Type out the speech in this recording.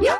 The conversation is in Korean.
Yeah.